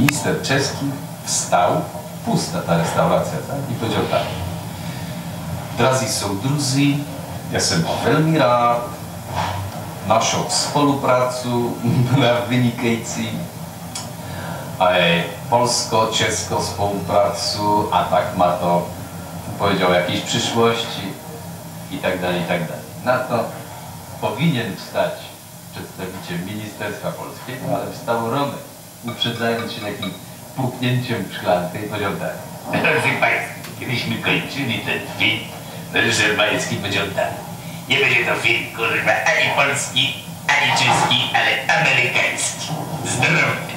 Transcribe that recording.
minister czeski wstał, pusta ta restauracja, tak? I powiedział tak. Drazí soudruzi, ja jsem velmi rád, našou spoluprácu byla vynikající, ale polsko-czesko spoluprácu, a tak ma to, powiedział, jakiejś przyszłości i tak dalej, i tak dalej. Na to powinien wstać przedstawiciel Ministerstwa Polskiego, ale wstał Romek, uprzedzając się takim puknięciem w szklankę i powiedział tak. Drodzy Państwo, kiedyśmy kończyli ten film, Majewski powiedział tak. Nie będzie to film, kurwa, ani polski, ani czeski, ale amerykański. Zdrowie.